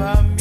I'm.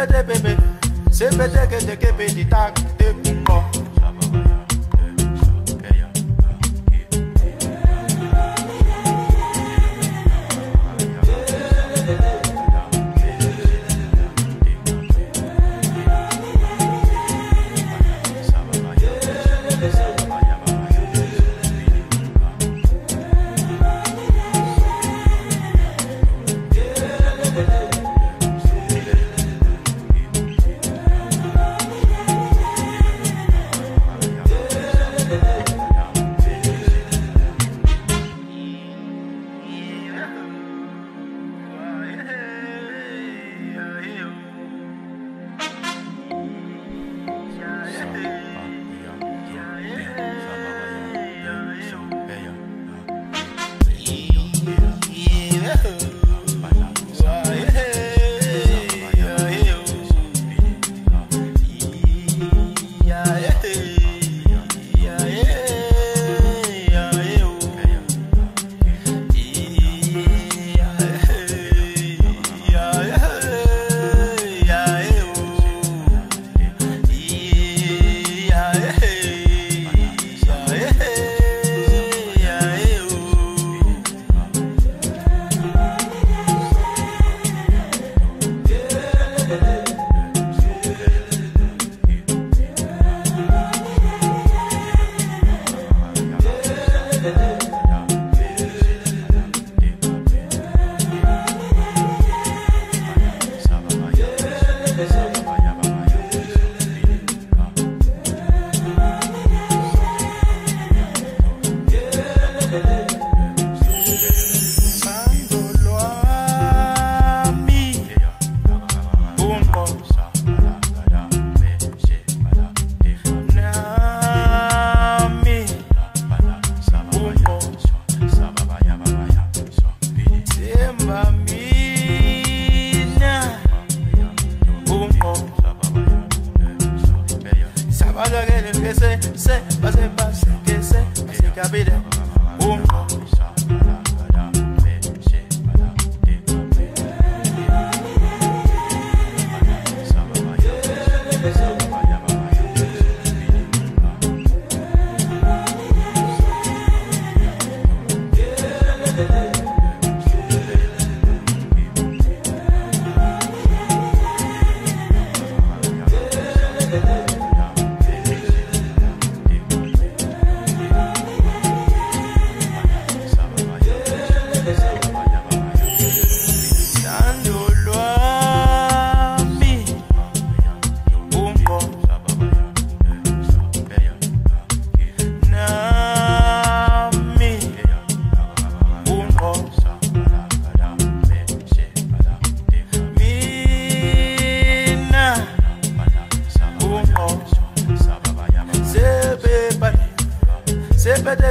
Sebedebebe, sebedegedegebe tak de umbo.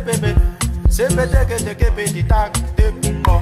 que se, se, pase, pase, que se, pase,